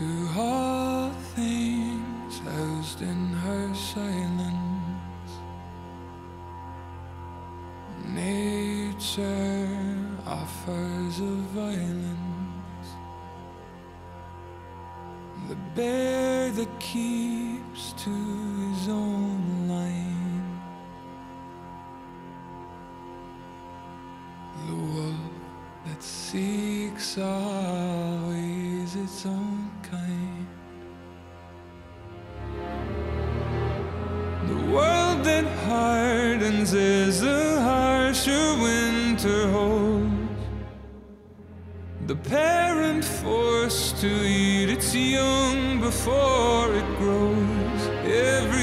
too hard. to eat. It's young before it grows. Every